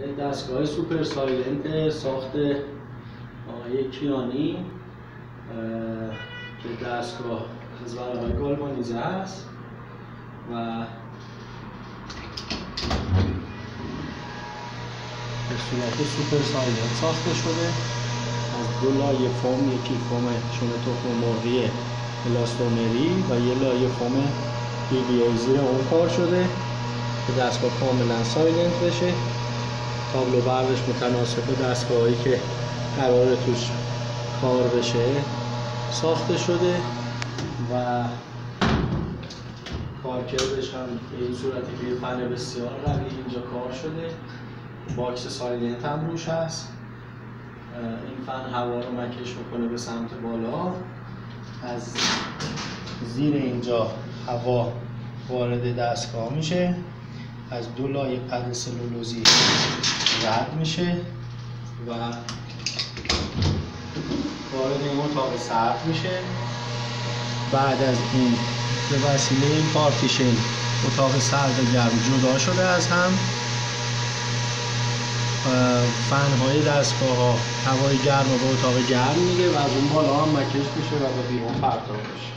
یه دستگاه super silent ساخت آقای کیانی که دستگاه از ورقای گالوانیزه هست و به صورت super silent ساخته شده. از دو لایه فوم یکی فوم شونه تخم مرغی الاستومری و یه لایه فوم بی بی زیر اون کار شده که دستگاه کاملا silent بشه. تابلو برقش متناسب دستگاهی که قراره توش کار بشه. ساخته شده و کارکردش هم به این صورتی که فن بسیار قوی اینجا کار شده. box silent هم روش هست. این فن هوا رو مکش می‌کنه به سمت بالا. از زیر اینجا هوا وارد دستگاه میشه. از دو لایه پد سلولوزی رد میشه و وارد این اتاق سرد میشه. بعد از این به وسیله این پارتیشن اتاق سرد گرم جدا شده از هم. فن های دستگاه ها هوای گرم رو به اتاق گرم میگه و از اون بالا هم مکش میشه و به بیرون پرتاب میشه.